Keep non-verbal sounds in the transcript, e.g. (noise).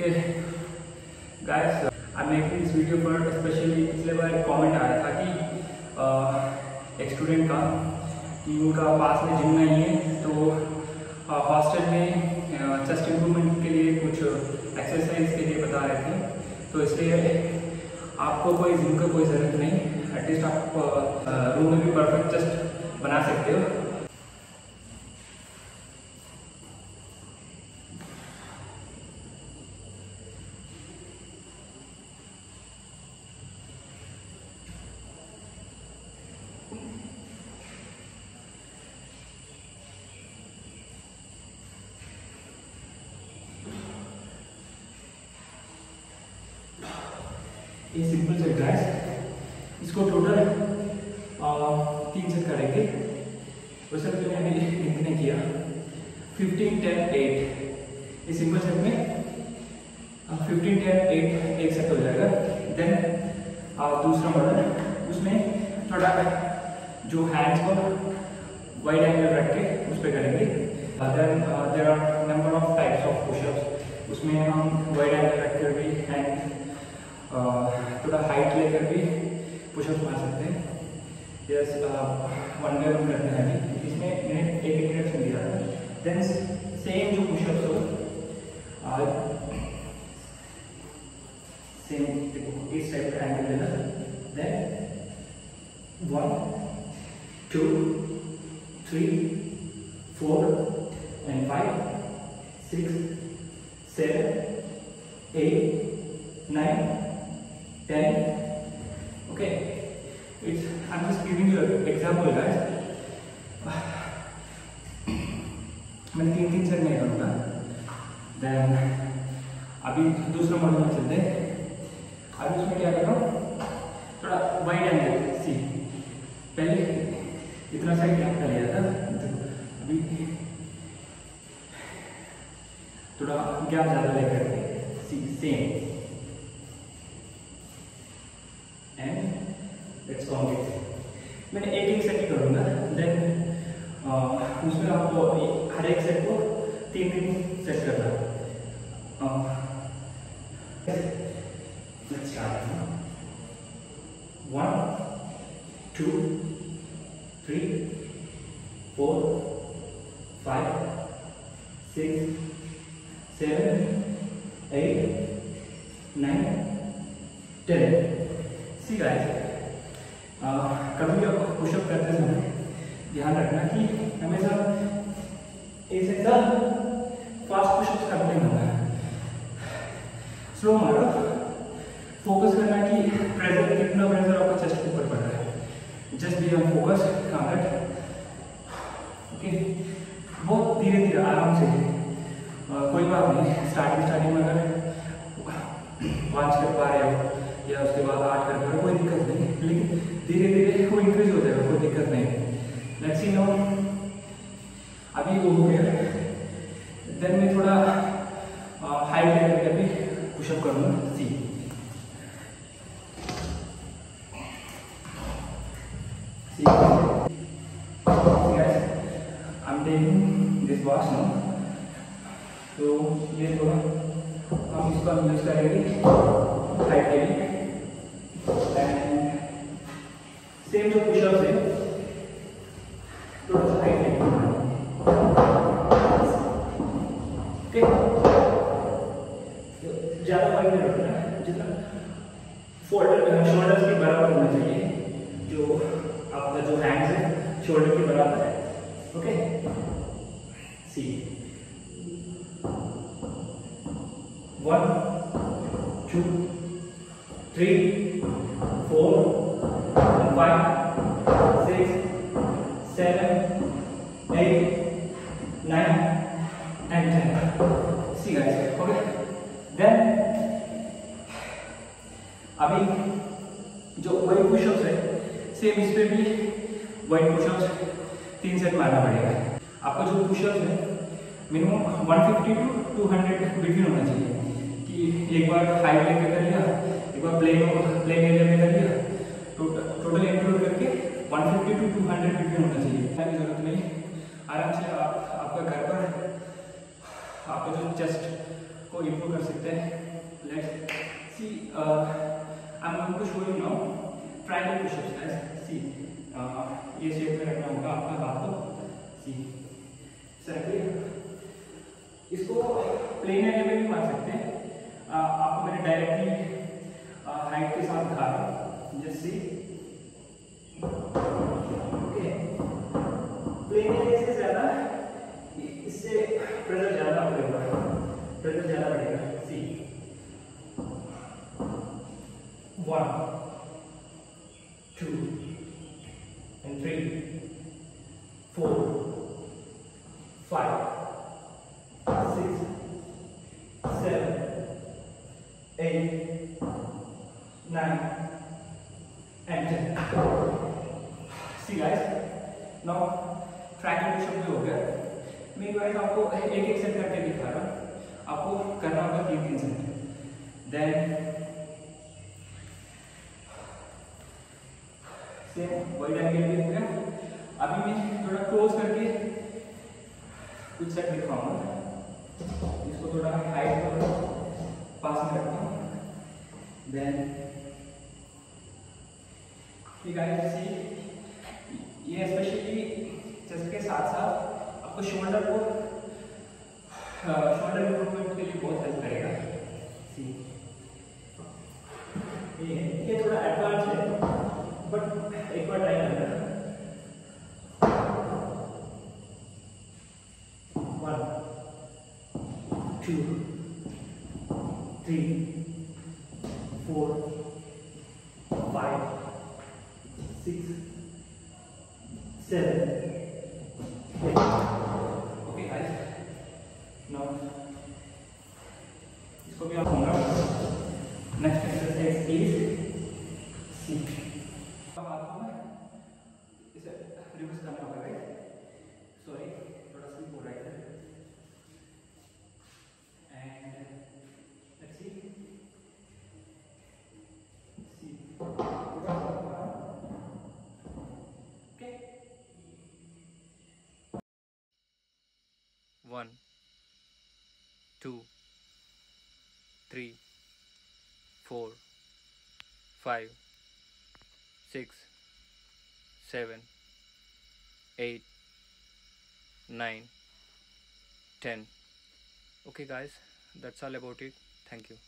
Okay, guys, I'm making this video for especially पिछले बार एक कमेंट आया था कि एक स्टूडेंट का कि उनका पास में जिम नहीं है तो हॉस्टल में चेस्ट इम्प्रूवमेंट के लिए कुछ एक्सरसाइज के लिए बता रहे थे। तो इसलिए आपको कोई जिम का कोई ज़रूरत नहीं एटलीस्ट आप रूम में भी परफेक्ट चेस्ट बना सकते हो। ये सिंपल सेट गाइस इसको टोटल तीन सेट करेंगे। वैसे तो मैंने इतने किया। फिफ्टीन टेन एट इस सिंपल सेट में फिफ्टीन टेन एट एक सेट हो जाएगा। देन दूसरा मॉडल उसमें थोड़ा जो हैंड्स को वाइड एंगल रख के उस पर करेंगे। Then there are number of types of pushups उसमें हम वाइड एंगल रख कर भी हैंड थोड़ा हाइट लेकर भी पुशअप्स मार सकते हैं। यस वन बाय वन करते हैं इसमें मैंने एक मिनट दिया। था देन सेम जो पुशअप्स हो सेम देखो, इस टाइप का एंगल लेना। Then one two three four and five six seven eight nine 10 okay. It's, i'm just giving you an example, guys. (sighs) मैं तीन तीन सेट नहीं करूँगा देन अभी दूसरा मॉडल में चलते अभी उसमें क्या कर रहा हूँ? थोड़ा वाइड एंगल सी पहले इतना साइड गैप कर लिया था अभी थोड़ा गैप ज़्यादा लेकर सी सेम उसमें आपको हर एक सेट को तीन तीन सेट करना seven eight nine ten see कभी भी आपको पुशअप करते समय ध्यान रखना कि हमेशा ऐसे सर फास्ट पुशअप करते होना है। स्लो मारो फोकस करना कि प्रेशर कितना प्रेशर आपका चेस्ट के ऊपर पड़ रहा है। Just be on focus count okay बहुत धीरे धीरे, आराम से। कोई बात नहीं स्टार्टिंग स्टार्टिंग में अगर पाँच कर पा रहे हो, या उसके बाद आठ कर पा रहे हो, कोई दिक्कत नहीं। लेकिन धीरे धीरे वो इंक्रीज हो जाएगा, कोई दिक्कत नहीं। अभी वो हो गया देन मैं थोड़ा हाइट लेकर के अभी पुशअप करूँगा। सी I'm taking this box. तो ये थोड़ा, हम इसका यूज़ करेंगे। हाइट के लिए। शोल्डर के बराबर है। Okay see one two three four five six seven eight nine and ten see guys okay then अभी जो वही क्वेश्चन है सेम इस पे भी वही पुशअप्स तीन सेट मारना पड़ेगा। आपका जो पुशअप्स है मिनिमम 150 टू 200 बिटवीन होना चाहिए। कि एक बार हाइट लेके कर लिया, एक बार प्लेन प्लेन एरिया में कर लिया टोटल इंक्लूड करके 150 टू 200 बिटवीन होना चाहिए। की ज़रूरत नहीं आराम से आप आपका घर पर आपका जो चेस्ट को इम्प्रूव कर सकते हैं। Let's see I am going to show you now triangle pushups see ये शेप में रखना होगा आपका हाथ को सी रखिए इसको प्लेन एरिया में भी मार सकते हैं। आपको मैंने डायरेक्टली हाइट के साथ दिखा जैसे ओके प्लेन एरिया से ज़्यादा, इससे प्रेशर ज़्यादा पड़ेगा प्रेशर ज़्यादा पड़ेगा see one two and three four five six seven eight nine ten see guys now triangle pushup भी हो गया। मैं गाइस आपको एक एक सेट करके दिखा रहा आपको करना होगा तीन तीन set then same wide angle भी हो गया। अभी मैं थोड़ा क्लोज करके कुछ सेट दिखाऊँगा। इसको थोड़ा हाइट पास में रखता हूँ। देन गाइस सी ये स्पेशली चेस्ट के साथ साथ आपको शोल्डर को शोल्डर इम्प्रूवमेंट के लिए बहुत हेल्प करेगा। सी ये थोड़ा एडवांस है बट एक बार ट्राई करना। One two three four five six, seven, two, three, four, five, six, seven, eight, nine, ten. Okay, guys, that's all about it. Thank you.